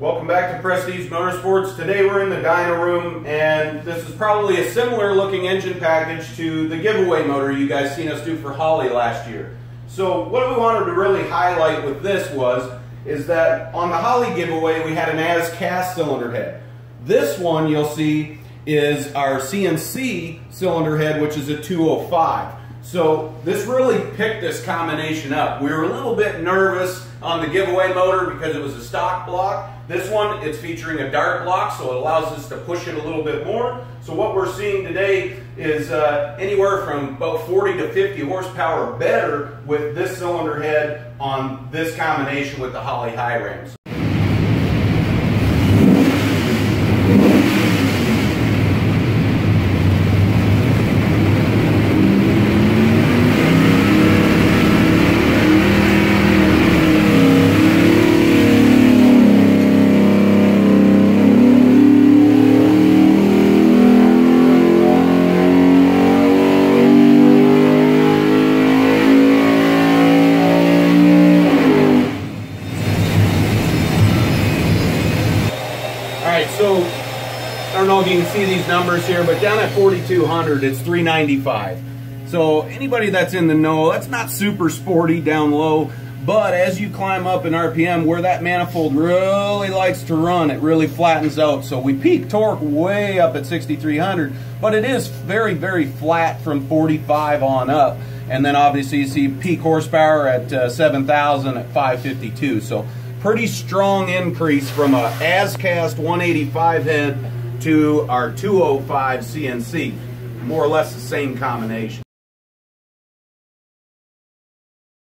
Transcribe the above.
Welcome back to Prestige Motorsports. Today we're in the dyno room and this is probably a similar looking engine package to the giveaway motor you guys seen us do for Holley last year. So what we wanted to really highlight with this was, is that on the Holley giveaway we had an as cast cylinder head. This one you'll see is our CNC cylinder head which is a 205. So this really picked this combination up. We were a little bit nervous on the giveaway motor because it was a stock block. This one, it's featuring a dart block, so it allows us to push it a little bit more. So what we're seeing today is uh, anywhere from about 40 to 50 horsepower better with this cylinder head on this combination with the Holley Hi-Rams. So I don't know if you can see these numbers here, but down at 4,200, it's 395. So anybody that's in the know, that's not super sporty down low, but as you climb up in RPM, where that manifold really likes to run, it really flattens out. So we peak torque way up at 6,300, but it is very, very flat from 45 on up. And then obviously you see peak horsepower at uh, 7,000 at 552. So pretty strong increase from a as-cast 185 head to our 205 CNC. More or less the same combination.